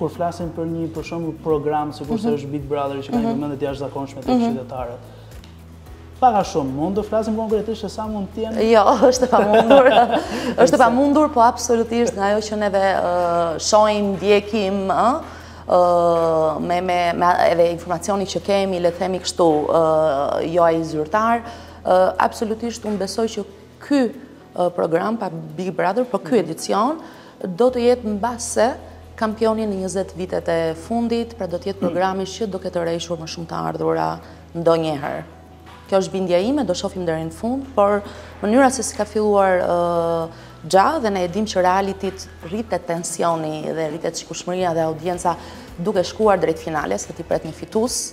Kur flasim për një për shembull program sikur se mhm. është Big Brother që kanë mhm. vëmendje të jashtëzakonshme tek mhm. qytetarët. Pak a shumë, mund të flasim konkretisht se sa mund të jenë? Jo, është e pamundur. është e pamundur, po absolutisht nga ajo që neve shohim, ndjekim, ëh, me me edhe informacioni që kemi, le të themi kështu, jo ai zyrtar, absolutisht unë besoj që ky program pra Big Brother, por ky edicion do të jetë mbase kampioni në 20 vitet e fundit, pra do të jetë programi që do ketë rrjedhur më shumë të ardhura ndonjëherë. Kjo është bindja ime, do shofim deri në fund, por mënyra se si ka filluar tashmë dhe ne e dimë që realitit rritet tensioni dhe rritet shikueshmëria dhe audienca duke shkuar drejt finales, se ti pret një fitues,